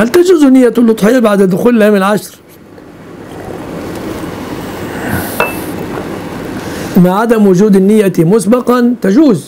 هل تجوز نية الأضحية بعد دخول الأيام العشر؟ مع عدم وجود النية مسبقا تجوز